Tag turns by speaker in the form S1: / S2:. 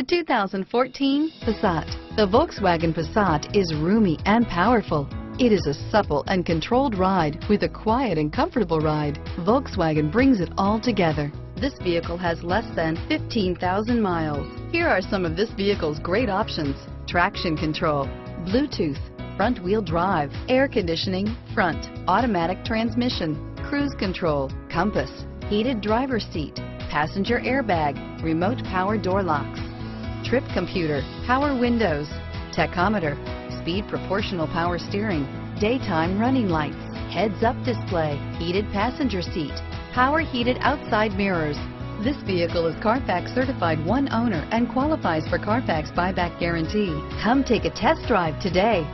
S1: The 2014 Passat. The Volkswagen Passat is roomy and powerful. It is a supple and controlled ride with a quiet and comfortable ride. Volkswagen brings it all together. This vehicle has less than 15,000 miles. Here are some of this vehicle's great options. Traction control, Bluetooth, front wheel drive, air conditioning, front, automatic transmission, cruise control, compass, heated driver seat, passenger airbag, remote power door locks, trip computer, power windows, tachometer, speed proportional power steering, daytime running lights, heads up display, heated passenger seat, power heated outside mirrors. This vehicle is Carfax certified one owner and qualifies for Carfax buyback guarantee. Come take a test drive today.